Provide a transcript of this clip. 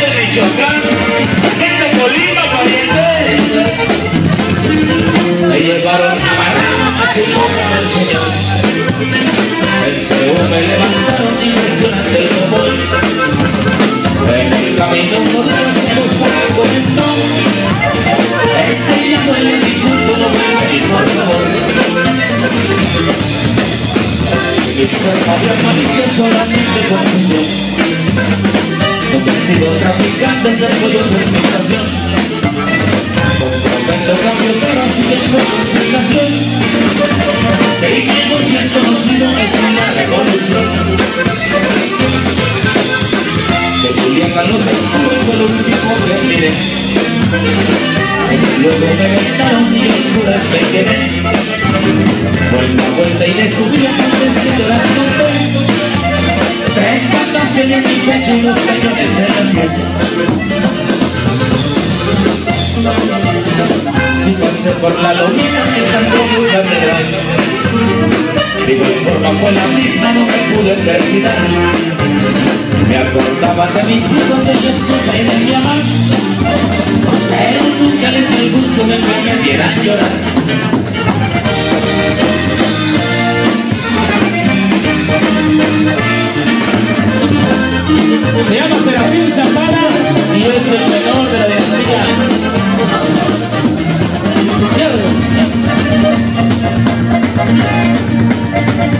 de Michoacán, gente de Colima, pariente. Le llevaron a Barrama, así como al Señor. El Seúl me levantaron impresionante el convoy. En el camino por los hijos por el comentón. Este ya huele mi culto, no me por favor. Mi ser había malicia solamente confusión. Sido traficante cerco de otra explicación Comprometo cambio pero si tengo concentración De si es conocido es una revolución. De Julián a los oscuros fue lo último que miré Luego me ventaron y oscuras me quedé Vuelta vuelta y de subida antes que te las conté mi pecho y los cañones en la sien Si pasé por la lomita que saltó muy catedral Mi forma fue la misma, no me pude persinar Me acordaba de mis hijos, de mi esposa y de mi amante Se llama